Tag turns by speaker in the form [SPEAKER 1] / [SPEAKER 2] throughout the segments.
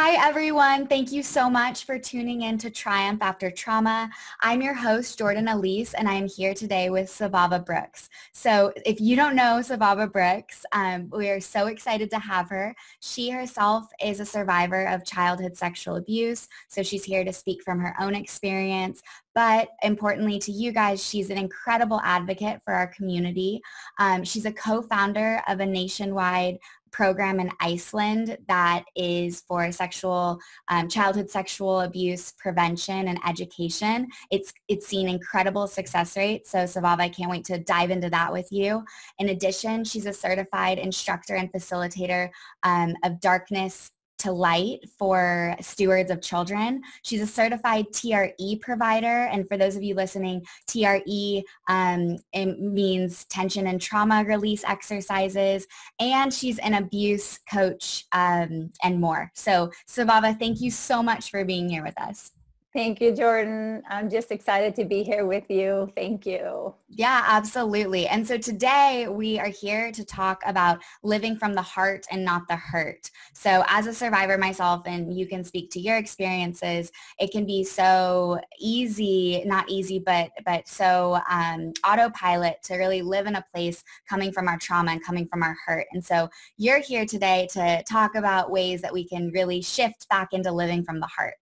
[SPEAKER 1] Hi, everyone. Thank you so much for tuning in to Triumph After Trauma. I'm your host, Jordan Alyce, and I'm here today with Svava Brooks. So if you don't know Svava Brooks, um, we are so excited to have her. She herself is a survivor of childhood sexual abuse, so she's here to speak from her own experience. But importantly to you guys, she's an incredible advocate for our community. Um, she's a co-founder of a nationwide program in Iceland that is for sexual um, childhood sexual abuse prevention and education. It's it's seen incredible success rates. So Svava, I can't wait to dive into that with you. In addition, she's a certified instructor and facilitator um, of darkness to light for stewards of children. She's a certified TRE provider. And for those of you listening, TRE um, means tension and trauma release exercises. And she's an abuse coach um, and more. So Svava, thank you so much for being here with us.
[SPEAKER 2] Thank you, Jordan. I'm just excited to be here with you. Thank you.
[SPEAKER 1] Yeah, absolutely. And so today we are here to talk about living from the heart and not the hurt. So as a survivor myself, and you can speak to your experiences, it can be so easy, not easy, but, but so um, autopilot to really live in a place coming from our trauma and coming from our hurt. And so you're here today to talk about ways that we can really shift back into living from the heart.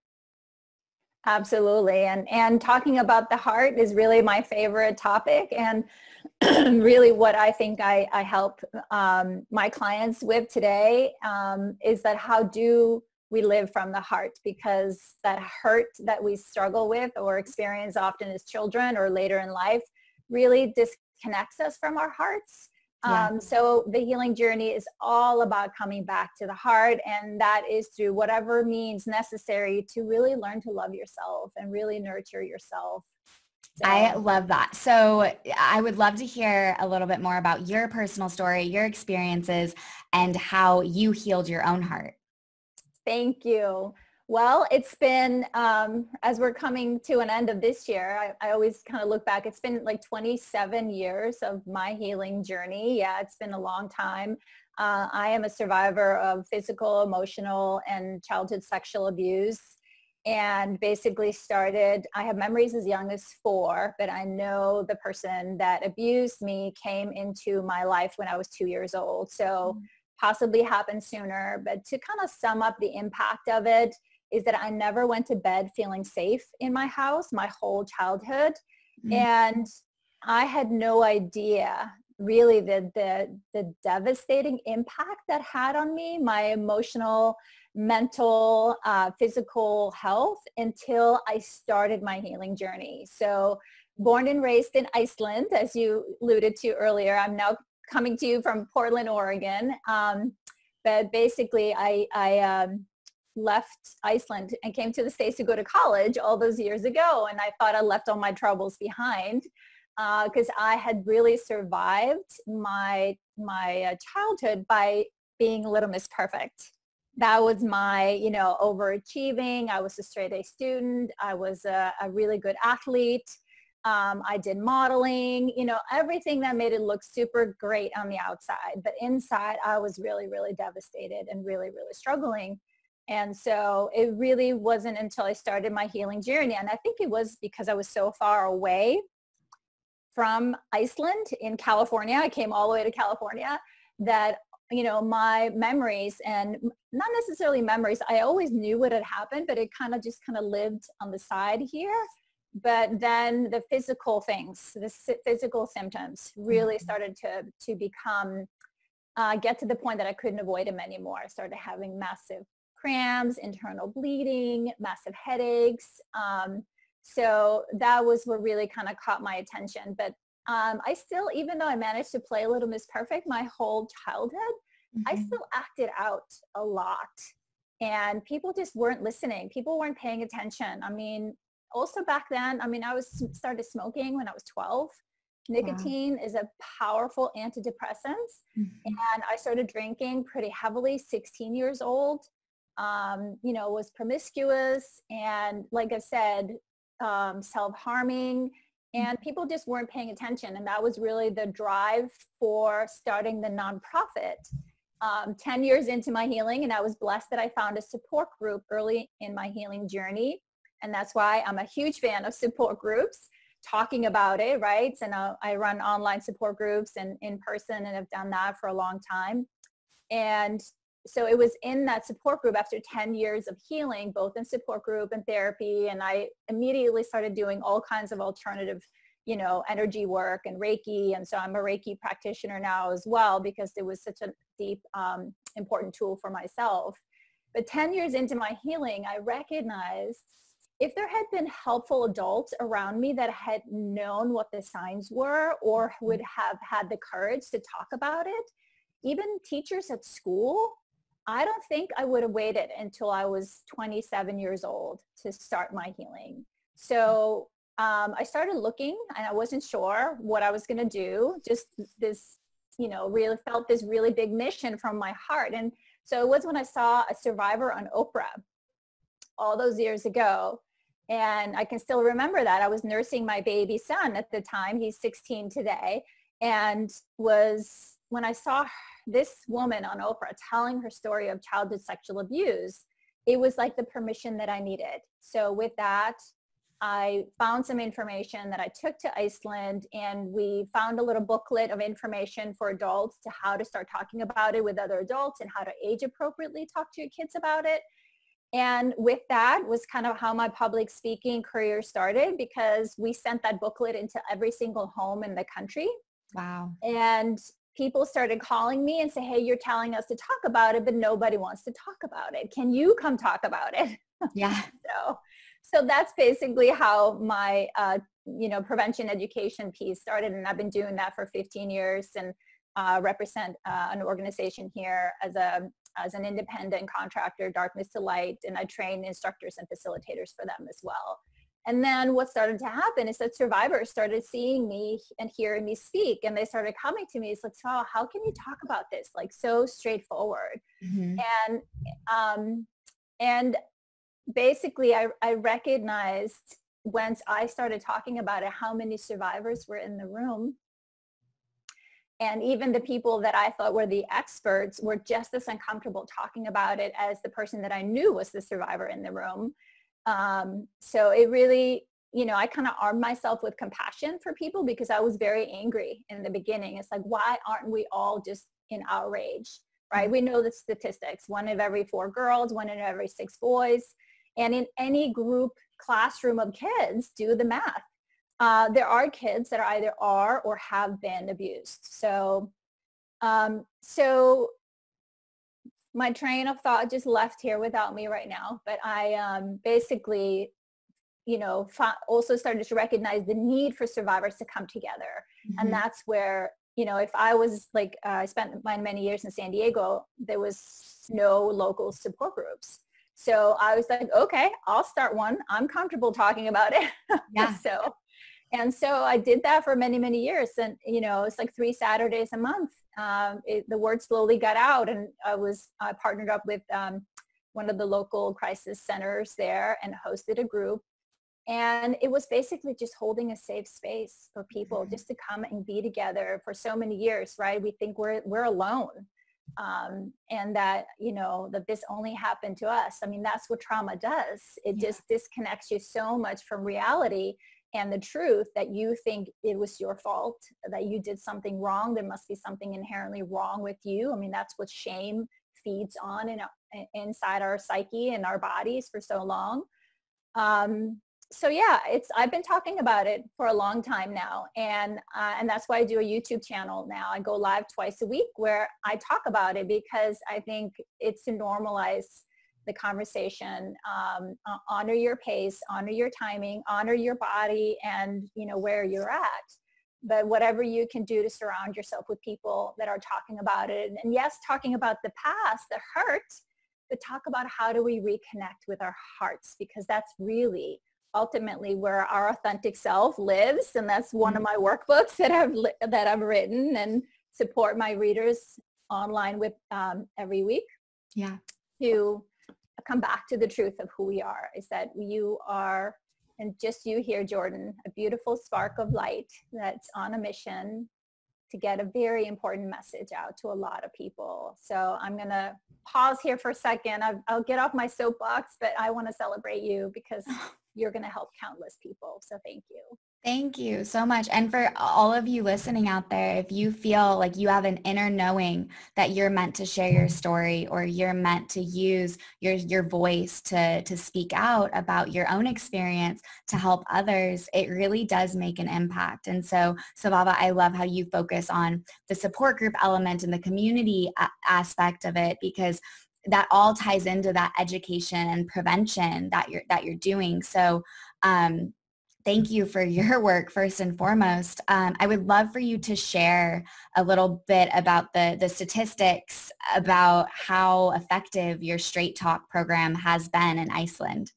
[SPEAKER 2] Absolutely. And, and talking about the heart is really my favorite topic and really what I think I, I help um, my clients with today um, is that how do we live from the heart because that hurt that we struggle with or experience often as children or later in life really disconnects us from our hearts. Yeah. Um, so the healing journey is all about coming back to the heart and that is through whatever means necessary to really learn to love yourself and really nurture yourself.
[SPEAKER 1] So. I love that. So I would love to hear a little bit more about your personal story, your experiences, and how you healed your own heart.
[SPEAKER 2] Thank you. Well, it's been, um, as we're coming to an end of this year, I, I always kind of look back, it's been like 27 years of my healing journey. Yeah, it's been a long time. Uh, I am a survivor of physical, emotional, and childhood sexual abuse and basically started, I have memories as young as four, but I know the person that abused me came into my life when I was two years old. So mm-hmm. possibly happened sooner, but to kind of sum up the impact of it, is that I never went to bed feeling safe in my house my whole childhood. Mm-hmm. And I had no idea really the, the, the devastating impact that had on me, my emotional, mental, uh, physical health until I started my healing journey. So born and raised in Iceland, as you alluded to earlier, I'm now coming to you from Portland, Oregon. Um, but basically I, I um, left Iceland and came to the States to go to college all those years ago. And I thought I left all my troubles behind because uh, I had really survived my, my uh, childhood by being a Little Miss Perfect. That was my, you know, overachieving. I was a straight A student. I was a, a really good athlete. Um, I did modeling, you know, everything that made it look super great on the outside. But inside, I was really, really devastated and really, really struggling. And so it really wasn't until I started my healing journey. And I think it was because I was so far away from Iceland in California. I came all the way to California that, you know, my memories and not necessarily memories, I always knew what had happened, but it kind of just kind of lived on the side here. But then the physical things, the physical symptoms really mm-hmm. started to, to become, uh, get to the point that I couldn't avoid them anymore. I started having massive cramps, internal bleeding, massive headaches. Um, so that was what really kind of caught my attention. But um, I still, even though I managed to play a Little Miss Perfect my whole childhood, mm-hmm. I still acted out a lot. And people just weren't listening. People weren't paying attention. I mean, also back then, I mean, I was started smoking when I was 12. Nicotine wow. is a powerful antidepressant. Mm-hmm. And I started drinking pretty heavily, 16 years old um, you know, was promiscuous and like I said, um, self-harming and people just weren't paying attention. And that was really the drive for starting the nonprofit. um, 10 years into my healing and I was blessed that I found a support group early in my healing journey. And that's why I'm a huge fan of support groups talking about it, right? And uh, I run online support groups and in person and have done that for a long time. And so it was in that support group after 10 years of healing, both in support group and therapy. And I immediately started doing all kinds of alternative, you know, energy work and Reiki. And so I'm a Reiki practitioner now as well because it was such a deep, um, important tool for myself. But 10 years into my healing, I recognized if there had been helpful adults around me that had known what the signs were or would have had the courage to talk about it, even teachers at school, I don't think I would have waited until I was 27 years old to start my healing. So um, I started looking and I wasn't sure what I was going to do. Just this, you know, really felt this really big mission from my heart. And so it was when I saw a survivor on Oprah all those years ago. And I can still remember that. I was nursing my baby son at the time. He's 16 today. And was when I saw this woman on Oprah telling her story of childhood sexual abuse, it was like the permission that I needed. So with that, I found some information that I took to Iceland and we found a little booklet of information for adults to how to start talking about it with other adults and how to age appropriately talk to your kids about it. And with that was kind of how my public speaking career started because we sent that booklet into every single home in the country.
[SPEAKER 1] Wow.
[SPEAKER 2] And people started calling me and say, hey, you're telling us to talk about it, but nobody wants to talk about it. Can you come talk about it?
[SPEAKER 1] Yeah.
[SPEAKER 2] so, so that's basically how my, uh, you know, prevention education piece started. And I've been doing that for 15 years and uh, represent uh, an organization here as a as an independent contractor, Darkness to Light, and I train instructors and facilitators for them as well. And then what started to happen is that survivors started seeing me and hearing me speak and they started coming to me. It's like, oh, how can you talk about this? Like so straightforward. Mm-hmm. And, um, and basically I, I recognized once I started talking about it, how many survivors were in the room. And even the people that I thought were the experts were just as uncomfortable talking about it as the person that I knew was the survivor in the room. Um, so it really, you know, I kind of armed myself with compassion for people because I was very angry in the beginning. It's like, why aren't we all just in outrage, right? We know the statistics, one of every four girls, one in every six boys. And in any group classroom of kids, do the math. Uh, there are kids that are either are or have been abused. So, um, so my train of thought just left here without me right now. But I um, basically, you know, also started to recognize the need for survivors to come together. Mm-hmm. And that's where, you know, if I was like, uh, I spent my many years in San Diego, there was no local support groups. So I was like, okay, I'll start one. I'm comfortable talking about it.
[SPEAKER 1] Yeah.
[SPEAKER 2] so, and so I did that for many, many years. And, you know, it's like three Saturdays a month um, it, the word slowly got out and I was I partnered up with um, one of the local crisis centers there and hosted a group. And it was basically just holding a safe space for people mm-hmm. just to come and be together for so many years, right? We think we're, we're alone. Um, and that, you know, that this only happened to us. I mean, that's what trauma does. It yeah. just disconnects you so much from reality and the truth that you think it was your fault, that you did something wrong. There must be something inherently wrong with you. I mean, that's what shame feeds on in, inside our psyche and our bodies for so long. Um, so yeah, it's I've been talking about it for a long time now, and uh, and that's why I do a YouTube channel now. I go live twice a week where I talk about it because I think it's to normalize the conversation. Um, honor your pace, honor your timing, honor your body and, you know, where you're at. But whatever you can do to surround yourself with people that are talking about it. And yes, talking about the past, the hurt, but talk about how do we reconnect with our hearts because that's really ultimately where our authentic self lives and that's one of mm-hmm. my workbooks that I've that I've written and support my readers online with um, every week.
[SPEAKER 1] Yeah.
[SPEAKER 2] To come back to the truth of who we are is that you are and just you here jordan a beautiful spark of light that's on a mission to get a very important message out to a lot of people. So I'm going to pause here for a second. I'll, I'll get off my soapbox, but I want to celebrate you because you're going to help countless people. So thank you.
[SPEAKER 1] Thank you so much. And for all of you listening out there, if you feel like you have an inner knowing that you're meant to share your story or you're meant to use your, your voice to, to speak out about your own experience to help others, it really does make an impact. And so, Svava, I love how you focus on the support group element and the community a- aspect of it because that all ties into that education and prevention that you're that you're doing. So um, thank you for your work first and foremost. Um, I would love for you to share a little bit about the, the statistics about how effective your Straight Talk program has been in Iceland.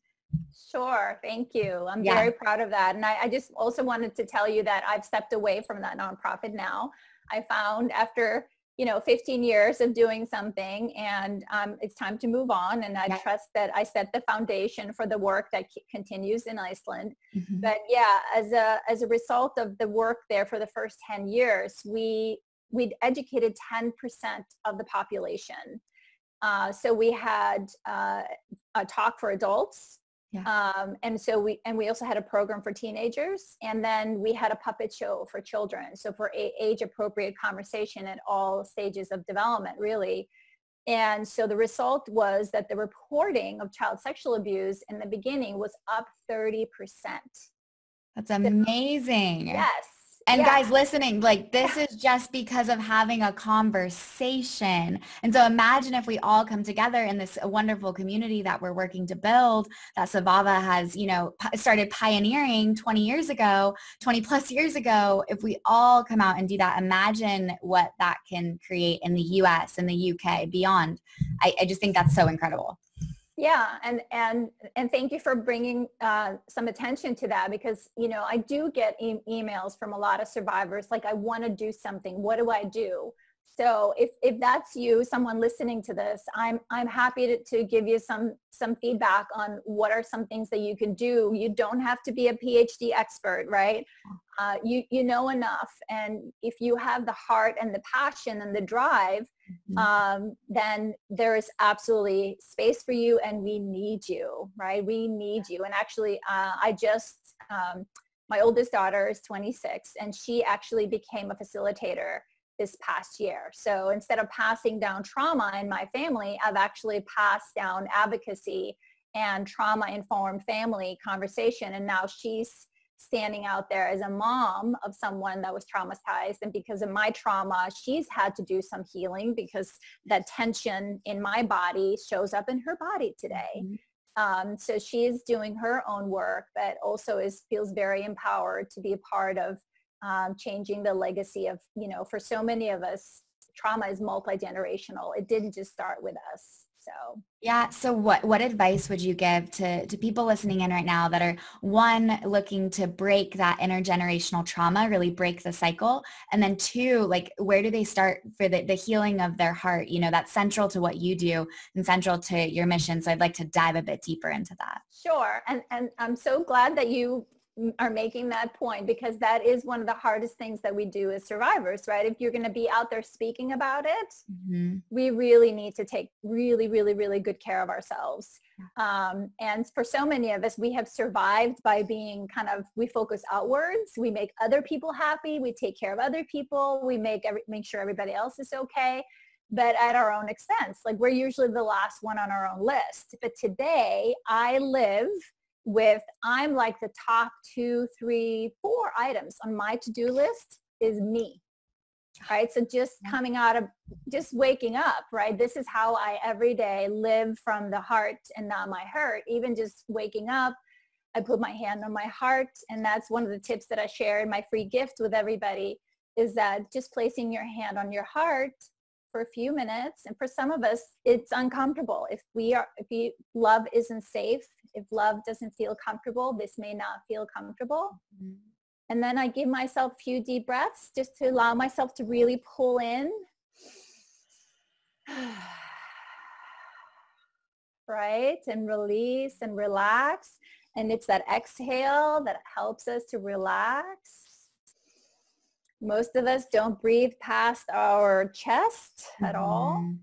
[SPEAKER 2] Sure. Thank you. I'm yeah. very proud of that. And I, I just also wanted to tell you that I've stepped away from that nonprofit now. I found after you know 15 years of doing something and um, it's time to move on and i yeah. trust that i set the foundation for the work that continues in iceland mm-hmm. but yeah as a as a result of the work there for the first 10 years we we'd educated 10% of the population uh, so we had uh, a talk for adults yeah. Um, and so we and we also had a program for teenagers, and then we had a puppet show for children. So for a, age appropriate conversation at all stages of development, really. And so the result was that the reporting of child sexual abuse in the beginning was up 30%.
[SPEAKER 1] That's amazing.
[SPEAKER 2] Yes.
[SPEAKER 1] And yeah. guys listening, like this is just because of having a conversation. And so imagine if we all come together in this wonderful community that we're working to build that Svava has, you know, started pioneering 20 years ago, 20 plus years ago. If we all come out and do that, imagine what that can create in the US, in the UK, beyond. I, I just think that's so incredible.
[SPEAKER 2] Yeah, and and and thank you for bringing uh, some attention to that because you know I do get e- emails from a lot of survivors like I want to do something. What do I do? So if, if that's you, someone listening to this, I'm, I'm happy to, to give you some, some feedback on what are some things that you can do. You don't have to be a PhD expert, right? Uh, you, you know enough. And if you have the heart and the passion and the drive, mm-hmm. um, then there is absolutely space for you and we need you, right? We need you. And actually, uh, I just, um, my oldest daughter is 26 and she actually became a facilitator this past year. So instead of passing down trauma in my family, I've actually passed down advocacy and trauma-informed family conversation. And now she's standing out there as a mom of someone that was traumatized. And because of my trauma, she's had to do some healing because that tension in my body shows up in her body today. Mm-hmm. Um, so she's doing her own work, but also is feels very empowered to be a part of um, changing the legacy of, you know, for so many of us, trauma is multi-generational. It didn't just start with us. So
[SPEAKER 1] yeah. So what what advice would you give to to people listening in right now that are one looking to break that intergenerational trauma, really break the cycle, and then two, like where do they start for the, the healing of their heart? You know, that's central to what you do and central to your mission. So I'd like to dive a bit deeper into that.
[SPEAKER 2] Sure. And and I'm so glad that you are making that point because that is one of the hardest things that we do as survivors, right? If you're going to be out there speaking about it, mm-hmm. we really need to take really, really, really good care of ourselves. Um, and for so many of us, we have survived by being kind of, we focus outwards, we make other people happy, we take care of other people, we make every, make sure everybody else is okay but at our own expense. Like we're usually the last one on our own list. But today I live with I'm like the top two, three, four items on my to-do list is me. Right. So just mm-hmm. coming out of just waking up, right? This is how I every day live from the heart and not my hurt. Even just waking up, I put my hand on my heart. And that's one of the tips that I share in my free gift with everybody is that just placing your hand on your heart for a few minutes. And for some of us, it's uncomfortable. If we are, if we, love isn't safe, if love doesn't feel comfortable, this may not feel comfortable. Mm-hmm. And then I give myself a few deep breaths just to allow myself to really pull in. right? And release and relax. And it's that exhale that helps us to relax. Most of us don't breathe past our chest at mm-hmm. all.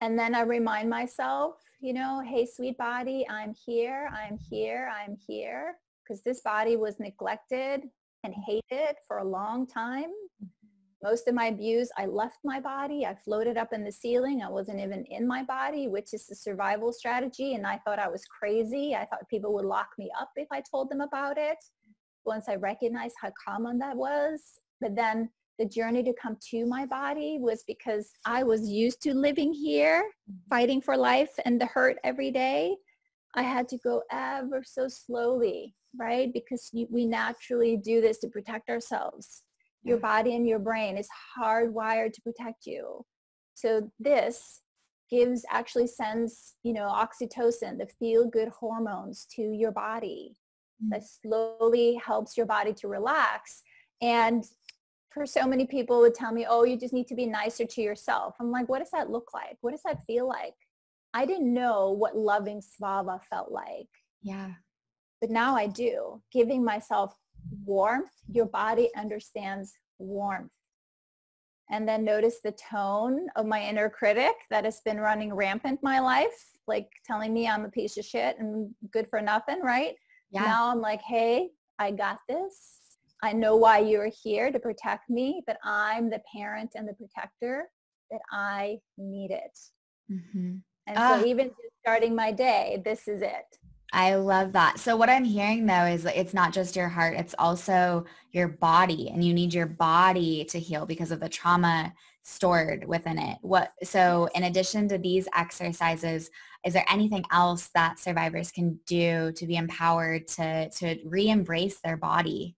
[SPEAKER 2] And then I remind myself, you know, hey, sweet body, I'm here, I'm here, I'm here. Because this body was neglected and mm-hmm. hated for a long time. Mm-hmm. Most of my abuse, I left my body. I floated up in the ceiling. I wasn't even in my body, which is the survival strategy. And I thought I was crazy. I thought people would lock me up if I told them about it. Once I recognized how common that was, but then the journey to come to my body was because I was used to living here, mm-hmm. fighting for life and the hurt every day. I had to go ever so slowly, right? Because we naturally do this to protect ourselves. Your body and your brain is hardwired to protect you. So this gives actually sends, you know, oxytocin, the feel good hormones to your body mm-hmm. that slowly helps your body to relax. And for so many people would tell me, oh, you just need to be nicer to yourself. I'm like, what does that look like? What does that feel like? I didn't know what loving Svava felt like.
[SPEAKER 1] Yeah.
[SPEAKER 2] But now I do. Giving myself warmth, your body understands warmth. And then notice the tone of my inner critic that has been running rampant my life, like telling me I'm a piece of shit and good for nothing, right? Yeah. Now I'm like, hey, I got this. I know why you're here to protect me, but I'm the parent and the protector that I need it. Mm-hmm. And so ah. even just starting my day, this is it.
[SPEAKER 1] I love that. So what I'm hearing though is it's not just your heart, it's also your body and you need your body to heal because of the trauma stored within it. What so in addition to these exercises, is there anything else that survivors can do to be empowered to to re-embrace their body?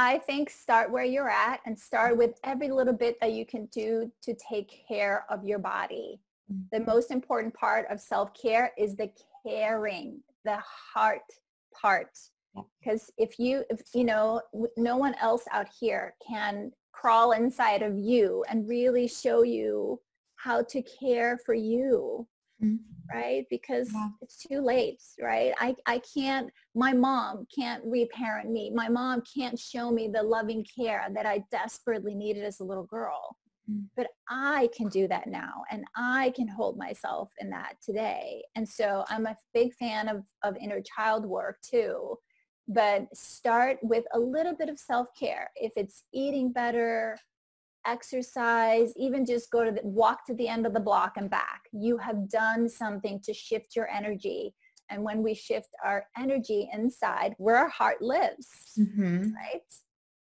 [SPEAKER 2] I think start where you're at and start with every little bit that you can do to take care of your body. Mm. The most important part of self-care is the caring, the heart part. Because if you, if, you know, no one else out here can crawl inside of you and really show you how to care for you mm-hmm. right? Because yeah. it's too late right? I, I can't my mom can't reparent me. My mom can't show me the loving care that i desperately needed as a little girl. Mm-hmm. but i can do that now and i can hold myself in that today. And so i'm a big fan of, of inner child work too. But start with a little bit of self-care. If it's eating better exercise, even just go to the, walk to the end of the block and back. You have done something to shift your energy. And when we shift our energy inside where our heart lives, mm-hmm. right?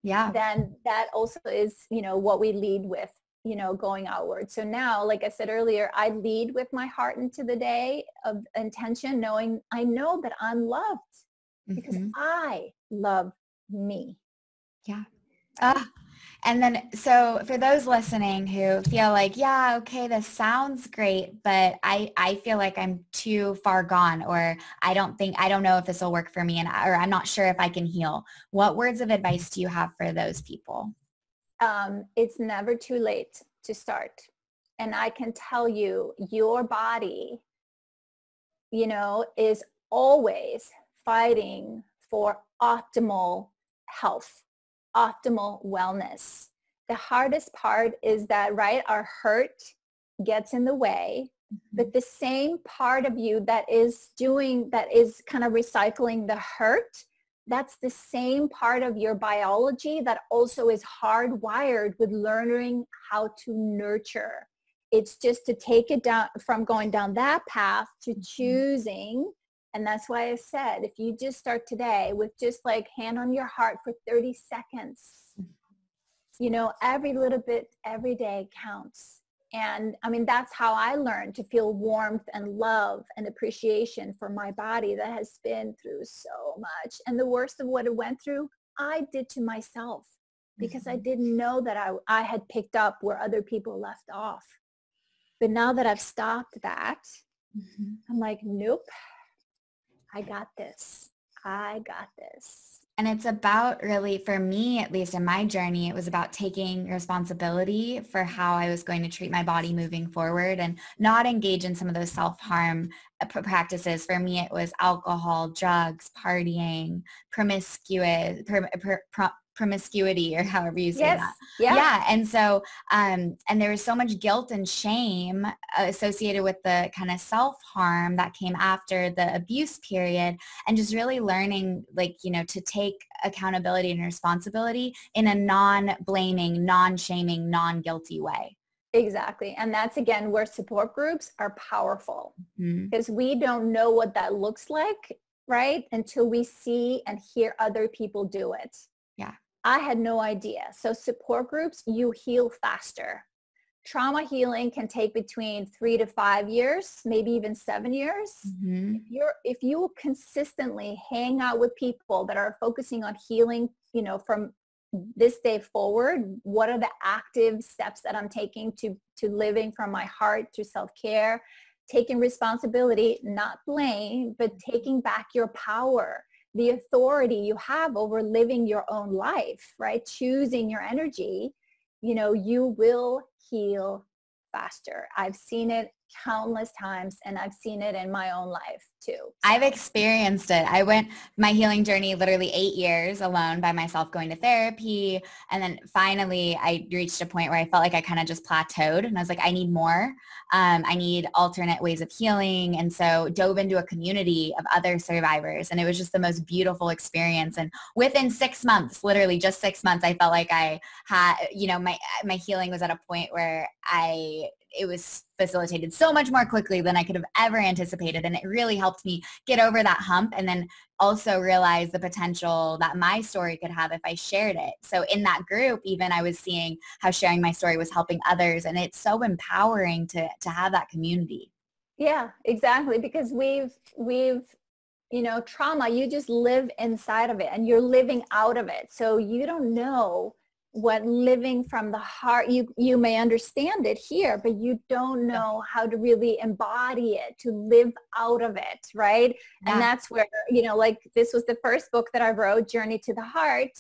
[SPEAKER 1] Yeah.
[SPEAKER 2] Then that also is, you know, what we lead with, you know, going outward. So now, like I said earlier, I lead with my heart into the day of intention, knowing I know that I'm loved because mm-hmm. I love me.
[SPEAKER 1] Yeah. Ah, and then, so for those listening who feel like, yeah, okay, this sounds great, but I, I feel like I'm too far gone or I don't think, I don't know if this will work for me and, or I'm not sure if I can heal. What words of advice do you have for those people?
[SPEAKER 2] Um, it's never too late to start. And I can tell you, your body, you know, is always fighting for optimal health optimal wellness. The hardest part is that, right, our hurt gets in the way, mm-hmm. but the same part of you that is doing, that is kind of recycling the hurt, that's the same part of your biology that also is hardwired with learning how to nurture. It's just to take it down from going down that path to mm-hmm. choosing and that's why I said, if you just start today with just like hand on your heart for 30 seconds, you know, every little bit every day counts. And I mean, that's how I learned to feel warmth and love and appreciation for my body that has been through so much. And the worst of what it went through, I did to myself because mm-hmm. I didn't know that I, I had picked up where other people left off. But now that I've stopped that, mm-hmm. I'm like, nope, I got this. I got this.
[SPEAKER 1] And it's about really, for me, at least in my journey, it was about taking responsibility for how I was going to treat my body moving forward and not engage in some of those self-harm uh, practices. For me, it was alcohol, drugs, partying, promiscuous, promiscuity or however you say
[SPEAKER 2] yes.
[SPEAKER 1] that.
[SPEAKER 2] Yeah.
[SPEAKER 1] Yeah. And so, um, and there was so much guilt and shame associated with the kind of self-harm that came after the abuse period and just really learning like, you know, to take accountability and responsibility in a non-blaming, non-shaming, non-guilty way.
[SPEAKER 2] Exactly. And that's again where support groups are powerful mm-hmm. because we don't know what that looks like, right? Until we see and hear other people do it.
[SPEAKER 1] Yeah.
[SPEAKER 2] I had no idea. So support groups, you heal faster. Trauma healing can take between three to five years, maybe even seven years. Mm-hmm. If you're if you consistently hang out with people that are focusing on healing, you know, from this day forward, what are the active steps that I'm taking to to living from my heart to self-care, taking responsibility, not blame, but taking back your power the authority you have over living your own life, right? Choosing your energy, you know, you will heal faster. I've seen it countless times and I've seen it in my own life too.
[SPEAKER 1] I've experienced it. I went my healing journey literally eight years alone by myself going to therapy. And then finally I reached a point where I felt like I kind of just plateaued and I was like, I need more. Um, I need alternate ways of healing. And so dove into a community of other survivors. And it was just the most beautiful experience. And within six months, literally just six months, I felt like I had, you know, my, my healing was at a point where I it was facilitated so much more quickly than I could have ever anticipated. And it really helped me get over that hump and then also realize the potential that my story could have if I shared it. So in that group, even I was seeing how sharing my story was helping others. And it's so empowering to, to have that community.
[SPEAKER 2] Yeah, exactly. Because we've, we've, you know, trauma, you just live inside of it and you're living out of it. So you don't know what living from the heart you you may understand it here but you don't know how to really embody it to live out of it right yeah. and that's where you know like this was the first book that i wrote journey to the heart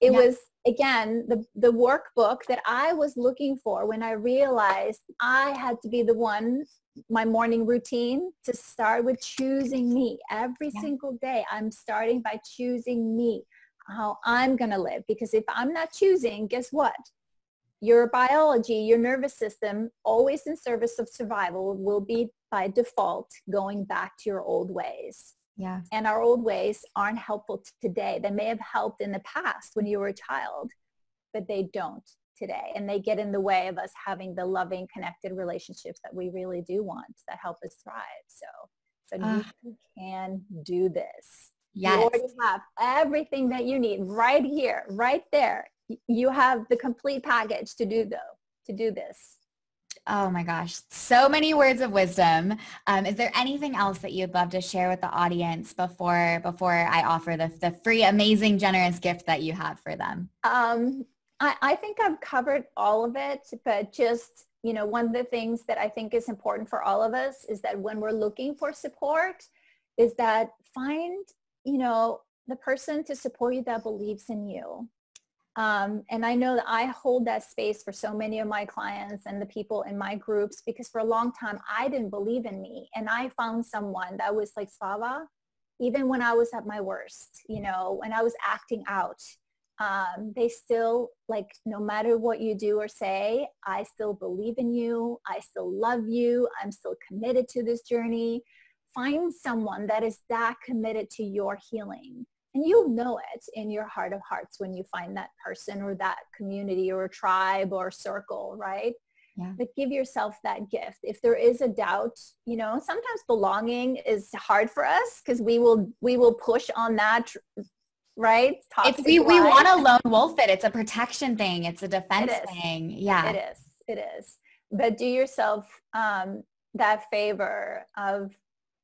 [SPEAKER 2] it yeah. was again the the workbook that i was looking for when i realized i had to be the one my morning routine to start with choosing me every yeah. single day i'm starting by choosing me how I'm going to live. Because if I'm not choosing, guess what? Your biology, your nervous system, always in service of survival, will be by default going back to your old ways.
[SPEAKER 1] Yeah.
[SPEAKER 2] And our old ways aren't helpful today. They may have helped in the past when you were a child, but they don't today. And they get in the way of us having the loving, connected relationships that we really do want that help us thrive. So, so uh, you can do this.
[SPEAKER 1] Yes. You
[SPEAKER 2] already have everything that you need right here, right there. You have the complete package to do though, to do this.
[SPEAKER 1] Oh my gosh, so many words of wisdom. Um, is there anything else that you'd love to share with the audience before before I offer the, the free, amazing, generous gift that you have for them?
[SPEAKER 2] Um, I, I think I've covered all of it, but just, you know, one of the things that I think is important for all of us is that when we're looking for support, is that find you know, the person to support you that believes in you. Um, and I know that I hold that space for so many of my clients and the people in my groups because for a long time I didn't believe in me. And I found someone that was like Svava, even when I was at my worst, you know, when I was acting out, um, they still like no matter what you do or say, I still believe in you. I still love you. I'm still committed to this journey find someone that is that committed to your healing. And you'll know it in your heart of hearts when you find that person or that community or tribe or circle, right?
[SPEAKER 1] Yeah.
[SPEAKER 2] But give yourself that gift. If there is a doubt, you know, sometimes belonging is hard for us because we will we will push on that right?
[SPEAKER 1] Toxic if we, we want to lone wolf it. It's a protection thing. It's a defense thing. Yeah.
[SPEAKER 2] It is. It is. But do yourself um, that favor of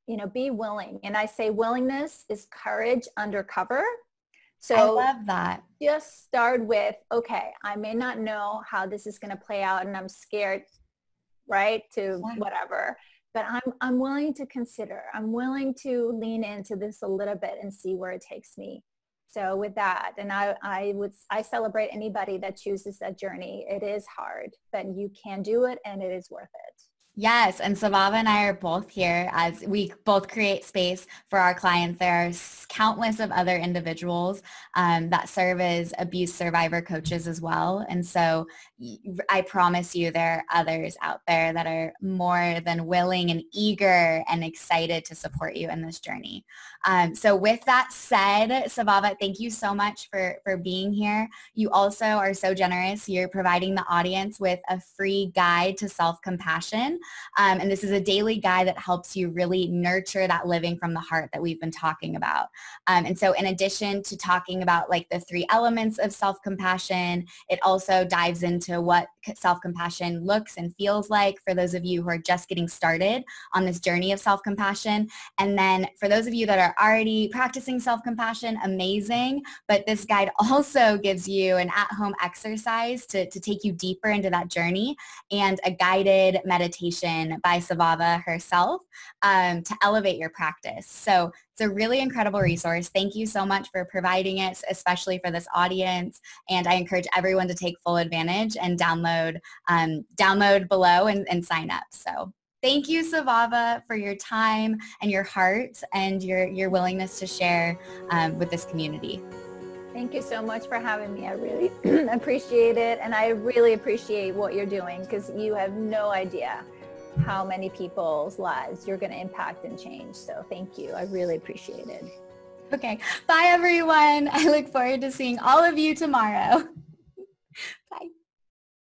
[SPEAKER 2] you know, be willing. And I say willingness is courage undercover. So
[SPEAKER 1] I love that.
[SPEAKER 2] Just start with, okay, I may not know how this is going to play out and I'm scared, right, to whatever. But I'm, I'm willing to consider. I'm willing to lean into this a little bit and see where it takes me. So with that, and I, I would, I celebrate anybody that chooses that journey. It is hard, but you can do it and it is worth it.
[SPEAKER 1] Yes, and Svava and I are both here as we both create space for our clients. There are countless of other individuals um, that serve as abuse survivor coaches as well. And so I promise you there are others out there that are more than willing and eager and excited to support you in this journey. Um, so with that said, Svava, thank you so much for, for being here. You also are so generous. You're providing the audience with a free guide to self-compassion. Um, and this is a daily guide that helps you really nurture that living from the heart that we've been talking about. Um, and so in addition to talking about like the three elements of self-compassion, it also dives into what self-compassion looks and feels like for those of you who are just getting started on this journey of self-compassion. And then for those of you that are already practicing self-compassion, amazing. But this guide also gives you an at-home exercise to, to take you deeper into that journey and a guided by Svava herself um, to elevate your practice. So it's a really incredible resource. Thank you so much for providing it, especially for this audience. And I encourage everyone to take full advantage and download, um, download below and, and sign up. So thank you, Svava, for your time and your heart and your, your willingness to share um, with this community.
[SPEAKER 2] Thank you so much for having me. I really appreciate it. And I really appreciate what you're doing because you have no idea how many people's lives you're going to impact and change. So thank you. I really appreciate it.
[SPEAKER 1] Okay. Bye, everyone. I look forward to seeing all of you tomorrow.